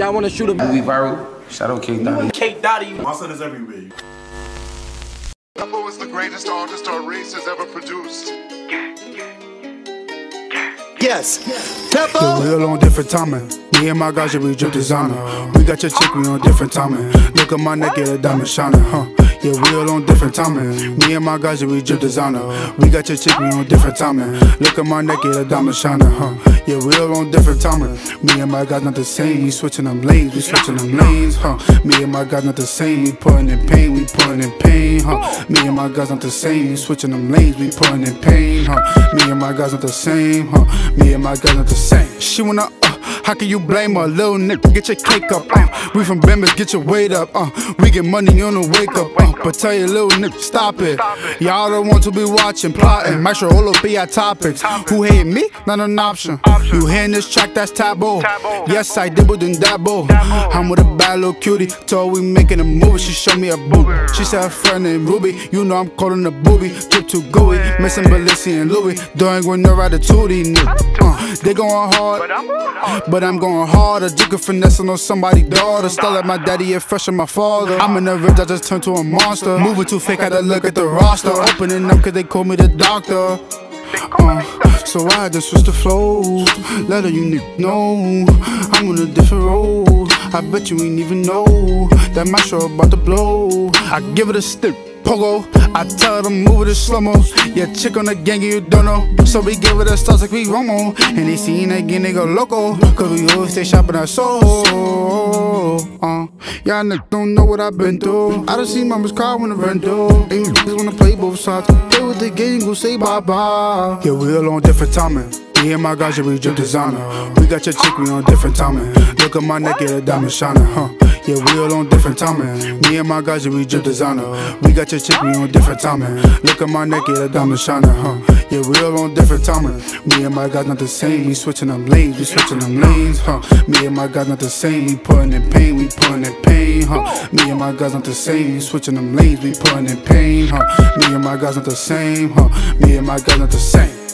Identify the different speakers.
Speaker 1: y'all wanna shoot a
Speaker 2: We viral. Shout out Kaydotti.
Speaker 1: K Dotty.
Speaker 3: My son is everywhere.
Speaker 4: Dumbo is the greatest artist our race has ever produced.
Speaker 5: Yes.
Speaker 6: Yo,
Speaker 5: Tempo.
Speaker 6: we all on different timing. Me and my guys, yeah, we drip designer. We got your chick, we on different timing. Look at my neck, yeah, the diamond shining, huh? Yeah, we all on different timing. Me and my guys, yeah, we drip designer. We got your chick, we on different timing. Look at my neck, yeah, the diamond shining, huh? Yeah, we all on different timing. Me and my guys not the same. We switching them lanes, we switching them lanes, huh? Me and my guys not the same. We putting in pain, we putting in pain, huh? Me and my guys not the same. We switching them lanes, we putting in pain, huh? Me and my guys not the same, huh? Me and my guys not the same. She wanna, how can you blame a little nigga? Get your cake up, uh. We from Bembas, get your weight up, uh. We get money on the wake up, uh. But tell your little nigga, stop it. Y'all don't want to be watching, plotting. Make sure all be our topics. Who hate me? Not an option. You hearing this track, that's taboo. Yes, I dibbled and dabble. I'm with a bad little cutie. Told we making a movie, she showed me a boob. She said her friend named Ruby. You know I'm calling her booby. Drip too gooey. Missing Balenci and Louis. Doing with no ratatouille, nigga. Uh, they going hard. But I'm going harder. Dick a finesse on somebody's daughter. Still at my daddy and fresh on my father. I'm in the ridge, I just turned to a monster. Moving too fake, had to look at the roster. Opening up cause they call me the doctor. Uh, so I just switch the flow. Let you niggas know I'm on a different road. I bet you ain't even know that my show about to blow. I give it a stick. Pogo, I tell them move to slow mo. Yeah, chick on the gang, you don't know. So we give it a stars like we Romo. And they seen again, they go loco. Cause we always stay shopping our soul. Uh, y'all niggas don't know what I've been through. I done seen mama's car when the rental. Ain't niggas wanna play both sides. Play with the game, go say bye bye. Yeah, we all on different timing. Me and my guys, yeah, we drip designer. We got your chick, we on different timing. Look at my neck, yeah, diamond shining, huh? Yeah, we all on different timing. Me and my guys, we drip designer. We got your chick, we on different timing. Look at my neck, yeah, diamond shining, huh? Yeah, we all on different timing. Me and my guys not the same. We switching them lanes, we switching them lanes, huh? Me and my guys not the same. We putting in pain, we putting in pain, huh? Me and my guys not the same. We switching them lanes, we putting in pain, huh? Me and my guys not the same, huh? Me and my guys not the same.